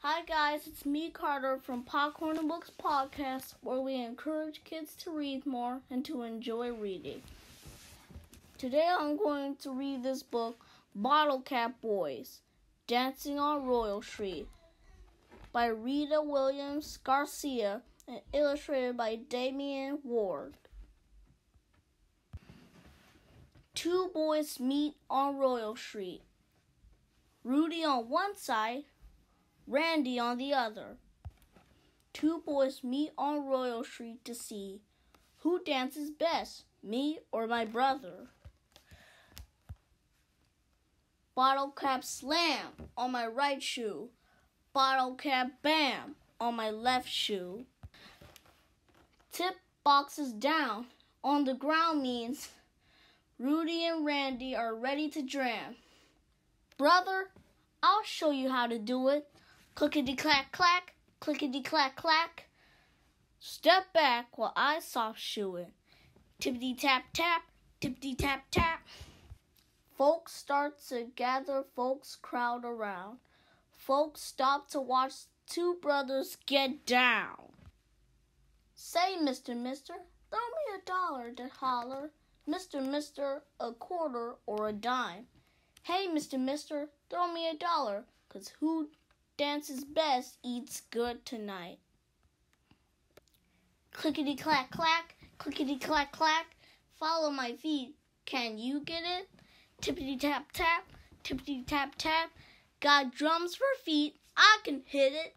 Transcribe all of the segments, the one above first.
Hi guys, it's me Carter from Popcorn and Books Podcast, where we encourage kids to read more and to enjoy reading. Today I'm going to read this book, Bottle Cap Boys, Dancing on Royal Street, by Rita Williams Garcia and illustrated by Damian Ward. Two boys meet on Royal Street. Rudy on one side, Randy on the other. Two boys meet on Royal Street to see who dances best, me or my brother. Bottle cap slam on my right shoe. Bottle cap bam on my left shoe. Tip boxes down on the ground means Rudy and Randy are ready to dram. Brother, I'll show you how to do it. Clickety clack clack, clickety clack clack. Step back while I soft shoe it. Tippity tap tap, tippity tap tap. Folks start to gather, folks crowd around. Folks stop to watch two brothers get down. Say, Mister, Mister, throw me a dollar to holler. Mister, Mister, a quarter or a dime. Hey, Mister, Mister, throw me a dollar, 'cause who dances best eats good tonight. Clickety clack clack, clickety clack clack, follow my feet. Can you get it? Tippity tap tap, tippity tap tap. Got drums for feet, I can hit it.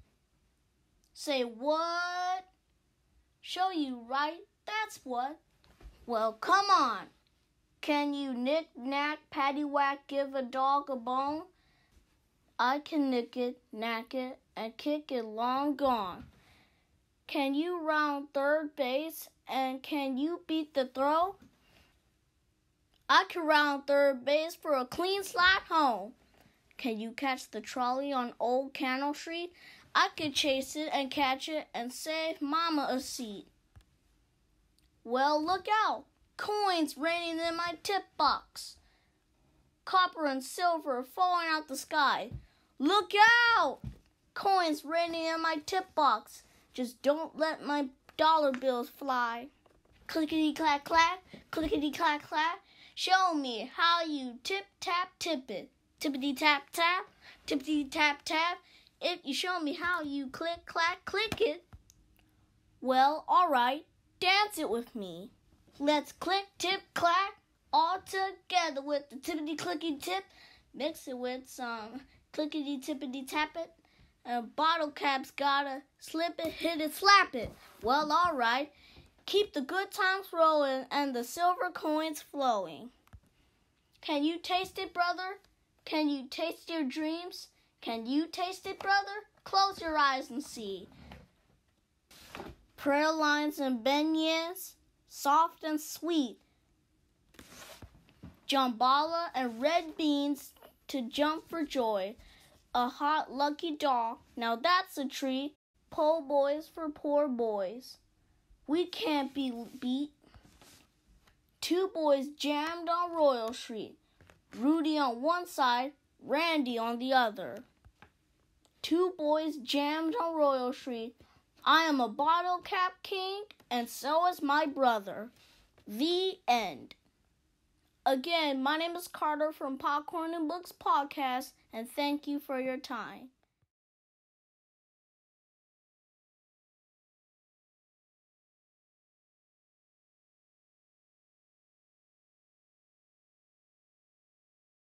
Say what? Show you right, that's what. Well, come on. Can you knick knack, paddywhack, give a dog a bone? I can nick it, knack it, and kick it long gone. Can you round third base and can you beat the throw? I can round third base for a clean slide home. Can you catch the trolley on Old Canal Street? I can chase it and catch it and save Mama a seat. Well, look out! Coins raining in my tip box. Copper and silver falling out the sky. Look out! Coins raining in my tip box. Just don't let my dollar bills fly. Clickety clack clack, clickety clack clack. Show me how you tip tap tip it. Tippity tap tap, tippity tap tap. If you show me how you click clack click it, well, alright, dance it with me. Let's click tip clack all together with the tippity clicky tip. Mix it with some clickety tippity tap it. And bottle cap's gotta slip it, hit it, slap it. Well, alright. Keep the good times rolling and the silver coins flowing. Can you taste it, brother? Can you taste your dreams? Can you taste it, brother? Close your eyes and see. Pralines and beignets, soft and sweet. Jambalaya and red beans to jump for joy. A hot lucky dog, now that's a treat. Po' boys for poor boys. We can't be beat. Two boys jammed on Royal Street. Rudy on one side, Randy on the other. Two boys jammed on Royal Street. I am a bottle cap king, and so is my brother. The end. Again, my name is Carter from Popcorn and Books Podcast, and thank you for your time.